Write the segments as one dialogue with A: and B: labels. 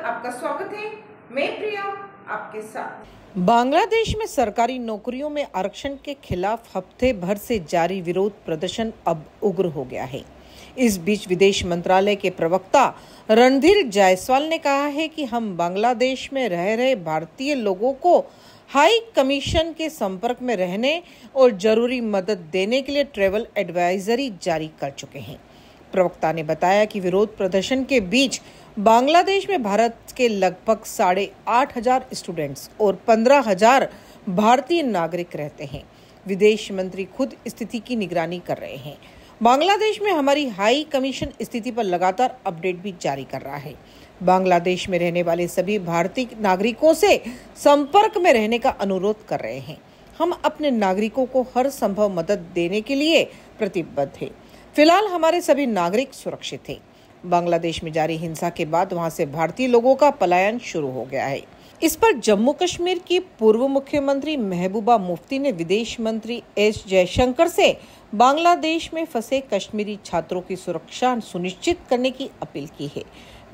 A: आपका स्वागत है। मैं प्रिया, आपके साथ।
B: बांग्लादेश में सरकारी नौकरियों में आरक्षण के खिलाफ हफ़्ते भर से जारी विरोध प्रदर्शन अब उग्र हो गया है। इस बीच विदेश मंत्रालय के प्रवक्ता रणधीर जायसवाल ने कहा है कि हम बांग्लादेश में रह रहे भारतीय लोगों को हाई कमीशन के संपर्क में रहने और ज़रूरी मदद देने के लिए ट्रेवल एडवाइजरी जारी कर चुके हैं। प्रवक्ता ने बताया कि विरोध प्रदर्शन के बीच बांग्लादेश में भारत के लगभग साढ़े आठ हज़ार स्टूडेंट्स और पंद्रह हज़ार भारतीय नागरिक रहते हैं। विदेश मंत्री खुद स्थिति की निगरानी कर रहे हैं। बांग्लादेश में हमारी हाई कमीशन स्थिति पर लगातार अपडेट भी जारी कर रहा है। बांग्लादेश में रहने वाले सभी भारतीय नागरिकों से संपर्क में रहने का अनुरोध कर रहे हैं। हम अपने नागरिकों को हर संभव मदद देने के लिए प्रतिबद्ध हैं। फ़िलहाल हमारे सभी नागरिक सुरक्षित हैं। बांग्लादेश में जारी हिंसा के बाद वहाँ से भारतीय लोगों का पलायन शुरू हो गया है। इस पर जम्मू कश्मीर की पूर्व मुख्यमंत्री महबूबा मुफ्ती ने विदेश मंत्री एस जयशंकर से बांग्लादेश में फंसे कश्मीरी छात्रों की सुरक्षा सुनिश्चित करने की अपील की है।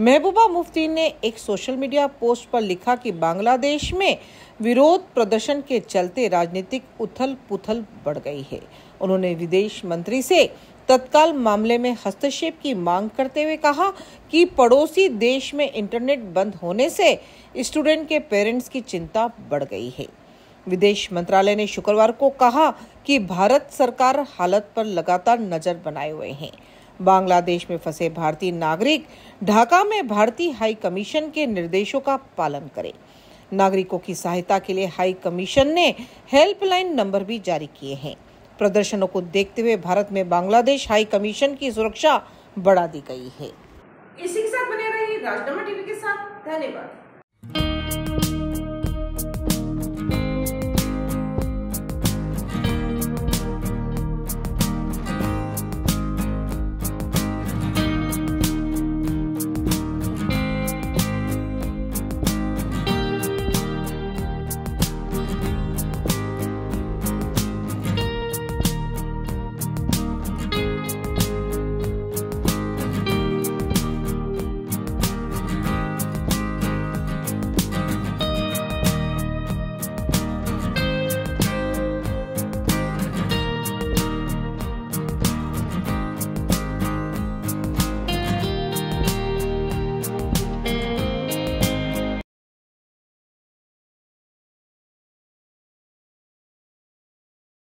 B: महबूबा मुफ्ती ने एक सोशल मीडिया पोस्ट पर लिखा कि बांग्लादेश में विरोध प्रदर्शन के चलते राजनीतिक उथल पुथल बढ़ गई है। उन्होंने विदेश मंत्री से तत्काल मामले में हस्तक्षेप की मांग करते हुए कहा कि पड़ोसी देश में इंटरनेट बंद होने से स्टूडेंट के पेरेंट्स की चिंता बढ़ गई है। विदेश मंत्रालय ने शुक्रवार को कहा कि भारत सरकार हालत पर लगातार नज़र बनाए हुए हैं। बांग्लादेश में फंसे भारतीय नागरिक ढाका में भारतीय हाई कमीशन के निर्देशों का पालन करें। नागरिकों की सहायता के लिए हाई कमीशन ने हेल्पलाइन नंबर भी जारी किए हैं। प्रदर्शनों को देखते हुए भारत में बांग्लादेश हाई कमीशन की सुरक्षा बढ़ा दी गई है।
A: इसी के साथ बने रहिए राजनामा टीवी के साथ। धन्यवाद।